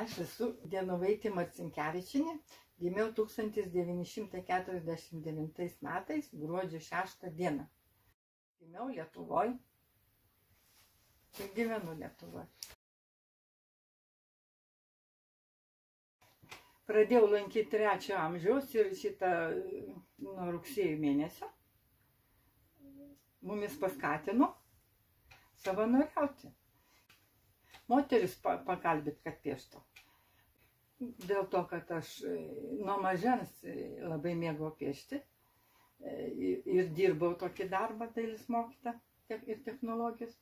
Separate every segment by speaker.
Speaker 1: Aš esu Genovaitė Marcinkievičinė, gimiau 1949 metais, gruodžio 6 dieną. Gimiau Lietuvoje ir gyvenu Lietuvoje. Pradėjau lankyti trečio amžiaus ir šitą nuo rugsėjo mėnesio mumis paskatino savanoriauti moteris pa pakalbėt, kad pieštų. Dėl to, kad aš e, nuo mažens e, labai mėgau piešti e, ir dirbau tokį darbą dailės mokytą ir technologijos.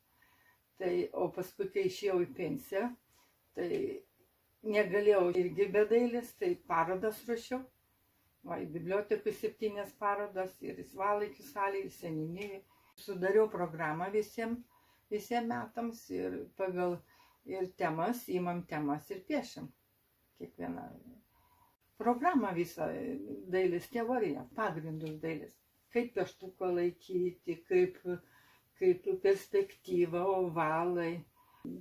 Speaker 1: Tai, o paskui, kai išėjau į pensiją, tai negalėjau irgi be dailės, tai parodas ruošiau. Va, į bibliotekų septynės parodas ir į svalaikių salį, ir seninį. Sudariau programą visiems visiem metams ir pagal ir temas, įmam temas ir piešiam. Kiekvieną programą visą dailės teoriją, pagrindus dailės. Kaip pieštuko laikyti, kaip, kaip perspektyva, ovalai.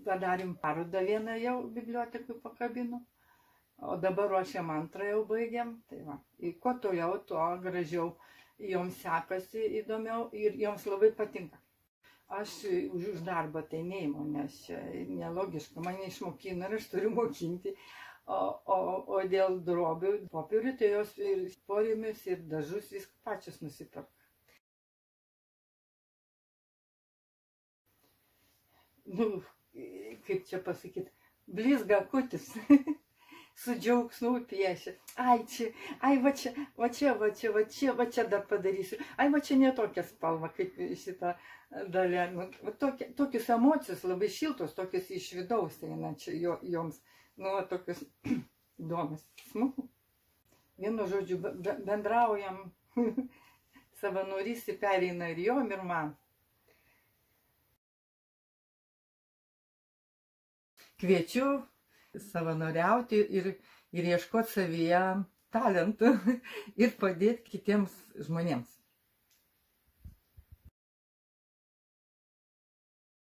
Speaker 1: Padarėm parodą vieną jau bibliotekui pakabinu. O dabar ruošiam antrą jau baigiam. Tai va, ir kuo toliau, tuo gražiau joms sekasi, įdomiau ir joms labai patinka aš už, už darbą tai neimu, nes nelogiška, mane išmokina ir aš turiu mokinti. O, o, o dėl drobių, popierių, tai jos ir porėmis, ir dažus viską pačios nusipirka. Nu, kaip čia pasakyti, blizga kutis. su džiaugsmu piešia. Ai, čia, ai, va čia, va čia, va čia, va čia, va čia dar padarysiu. Ai, va čia ne tokia spalva, kaip šitą dalį. Nu, tokia, tokius emocijos labai šiltos, tokius iš vidaus einančių jo, joms. Nu, va, tokius įdomius. Smuku. Vienu žodžiu, bendraujam. Savanorystė pereina ir jom, ir man. Kviečiu savanoriauti ir, ir ieškoti savyje talentų ir padėti kitiems žmonėms.